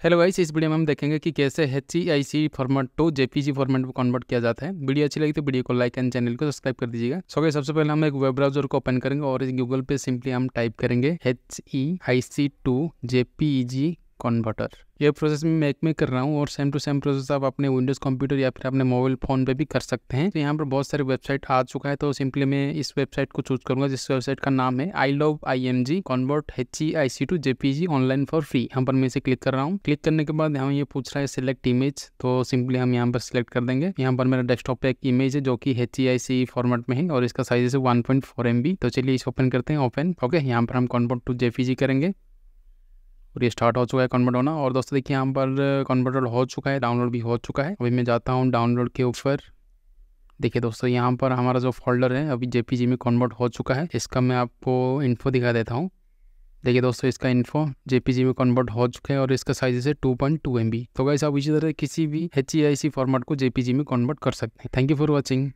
Hello guys इस video में हम देखेंगे कि कैसे H I C format to JPG format में कन्वर्ट किया जाता है। वीडियो अच्छी लगी तो वीडियो को लाइक एंड चैनल को सब्सक्राइब कर दीजिएगा। सो गाइस सबसे पहले हम एक वेब ब्राउज़र को ओपन करेंगे और इस गूगल पे सिंपली हम टाइप करेंगे H E I C to JPG converter ये प्रोसेस मैं मैक में कर रहा हूँ और सेम टू सेम प्रोसेस आप अपने विंडोज़ कंप्यूटर या फिर अपने मोबाइल फ़ोन पे भी कर सकते हैं। तो यहाँ पर बहुत सारे वेबसाइट आ चुका है तो सिंपली मैं इस वेबसाइट को चूज़ करूँगा, जिस वेबसाइट का नाम है I love I M G convert H E I C to JPG online for free यहाँ पर मैं इसे क्लिक कर रहा हूँ। क्लिक करने के बाद यहाँ ये पूछ रहा है सिलेक्ट इमेज तो सिंपली हम यहाँ पर सिलेक्ट कर देंगे। यहाँ पर मेरा डेस्कटॉप पे एक इमेज है, जो कि H E I C format में है, और इसका साइज़ है one point four M B तो चलिए इसे ओपन करते हैं ओपन ओके यहाँ पर हम कन्वर्ट टू जेपीजी करेंगे। और ये स्टार्ट हो चुका है कन्वर्ट होना। और दोस्तों, देखिए, यहाँ पर कन्वर्टर हो चुका है डाउनलोड भी हो चुका है। अभी मैं जाता हूँ डाउनलोड के ऊपर। देखिए दोस्तों, यहाँ पर हमारा जो फोल्डर है, अभी जेपीजी में कन्वर्ट हो चुका है। इसका मैं आपको इन्फो दिखा देता हूँ। देखिए दोस्तों, इसका इन्फो जेपीजी में कन्वर्ट हो चुका है और इसका साइज़ है two point two M B तो वैसे आप इसी तरह किसी भी H E I C format को जेपीजी में कन्वर्ट कर सकते हैं। Thank you for watching